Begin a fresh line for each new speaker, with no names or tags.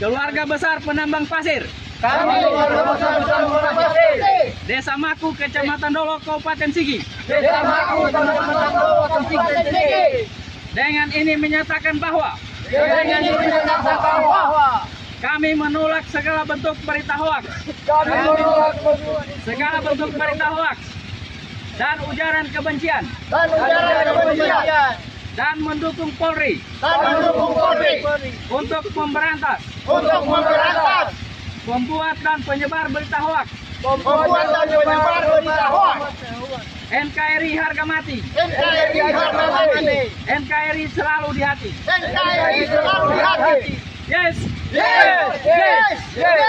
keluarga besar penambang pasir,
Kami keluarga besar Penambang Pasir,
Desa Maku, Kecamatan Dolo, Kabupaten Sigi,
Desa Maku, Kecamatan Kabupaten Sigi,
dengan ini menyatakan bahwa
dengan ini menyatakan bahwa
kami menolak segala bentuk berita hoaks,
kami menolak
segala bentuk berita hoaks. Dan ujaran kebencian.
Dan ujaran kebencian.
Dan mendukung Polri.
Dan mendukung Polri
untuk memberantas
untuk memberantas
pembuat dan penyebar berita hoaks.
pembuat dan penyebar berita hoax.
NKRI harga mati,
NKRI harga mati,
NKRI selalu di hati.
NKRI selalu di hati.
Yes,
Yes, yes, yes.